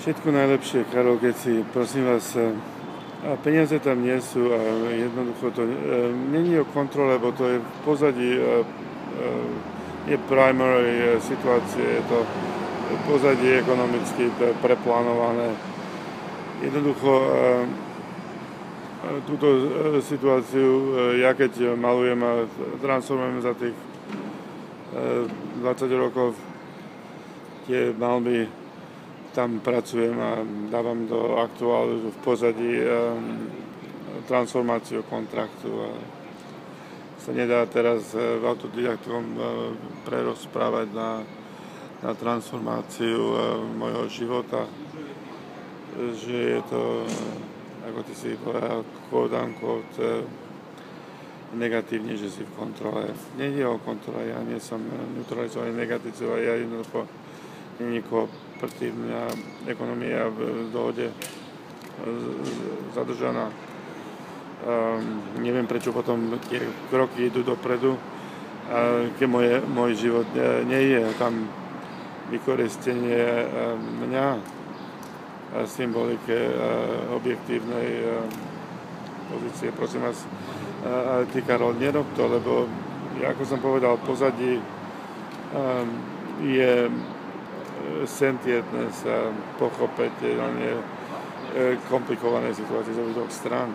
Všetko najlepšie, Karol, si, prosím vás, e, a peniaze tam nie sú a jednoducho to e, není o kontrole, lebo to je v pozadí e, je primary situácie, je to pozadí ekonomicky preplánované. Jednoducho túto situáciu, ja keď malujem a transformujem za tých 20 rokov tie malby tam pracujem a dávam do aktuálu v pozadí um, transformáciu kontraktu. A sa nedá teraz eh, v autodidaktom uh, prerozprávať na, na transformáciu uh, mojho života, že je to, ako ty si povedal, quote unquote, negatívne, že si v kontrole. Nejde o kontrole, ja nie som neutralizovaný negatívny, ja jednoducho není kooperatívna ekonomia v dohode e, zadržaná. Um, neviem, prečo potom tie kroky idú dopredu, keď moje, môj život nie je tam vykoristenie mňa a symbolike objektívnej pozície. Prosím vás, ty Karol, nerob to, lebo ako som povedal, pozadí je sentientné sa pochopiteľne e, komplikované situácie z obidvoch strán.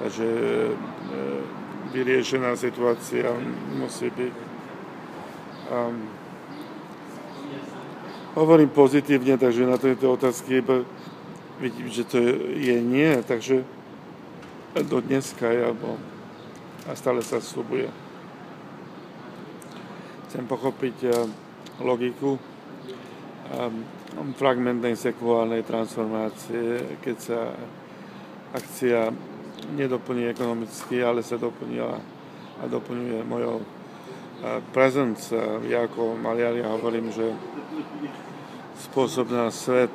Takže e, vyriešená situácia musí byť. Um, hovorím pozitívne, takže na tejto otázky vidím, že to je nie, takže do dneska je, alebo a stále sa slubuje. Chcem pochopiť logiku um, fragmentnej sekulárnej transformácie, keď sa akcia nedoplní ekonomicky, ale sa doplnila a doplňuje mojou presence. Ja ako maliar ja hovorím, že spôsob na svet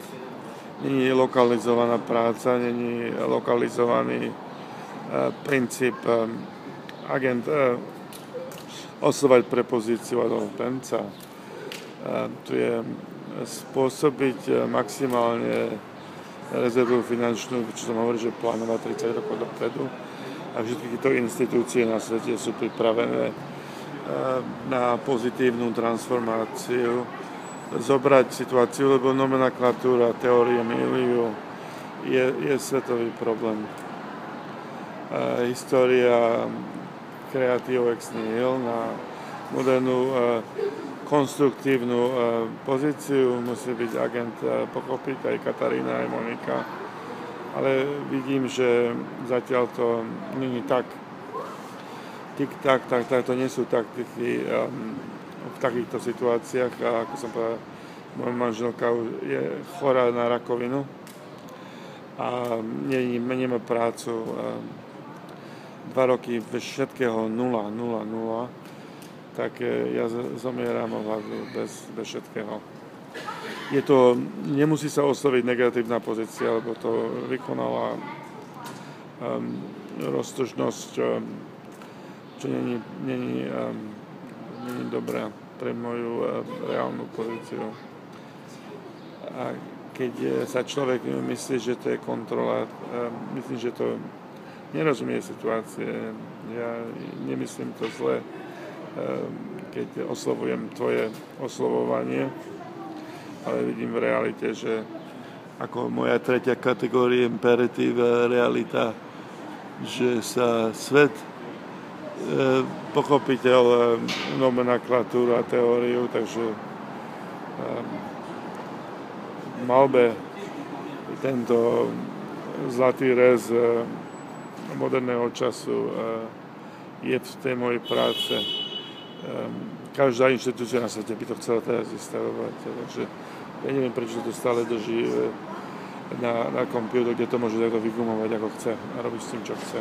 není lokalizovaná práca, není lokalizovaný princíp agent oslovať prepozíciu adolpenca tu je spôsobiť e, maximálne rezervu finančnú, čo som hovoril, že plánovať 30 rokov dopredu a všetky tieto inštitúcie na svete sú pripravené e, na pozitívnu transformáciu, zobrať situáciu, lebo nomenklatúra, teórie miliu je, je svetový problém. E, história kreatív ex nihil na modernú konstruktívnu e, pozíciu, musí byť agent e, pochopiť aj Katarína, aj Monika. Ale vidím, že zatiaľ to není tak tik tak, tak, to nie sú taktiky v takýchto situáciách. A ako som povedal, moja manželka je chorá na rakovinu a nemá prácu. Dva roky všetkého nula, nula, nula tak e, ja zomieram o hlavu bez, bez všetkého. Je to, nemusí sa osloviť negatívna pozícia, lebo to vykonala um, roztožnosť, um, čo není, um, není dobré pre moju uh, reálnu pozíciu. A keď sa človek myslí, že to je kontrola, um, myslím, že to nerozumie situácie. Ja nemyslím to zle Ehm, keď oslovujem tvoje oslovovanie, ale vidím v realite, že ako moja tretia kategória imperatív realita, že sa svet e, pochopiteľ e, nomenklatúru a teóriu, takže e, malbe tento zlatý rez moderného času je v tej mojej práce. Ehm, každá inštitúcia na svete by to chcela teraz vystavovať. Takže ja neviem, prečo to stále drží e, na, na počítač, kde to môže takto vygumovať ako chce a robiť s tým, čo chce.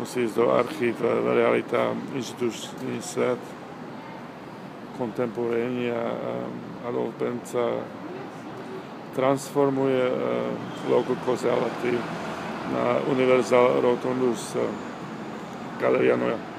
Musí ísť do archív, e, realita, inštitúčný svet, kontemporénia, ehm, Adolf Benca transformuje local causality na Universal Rotundus Galerianoja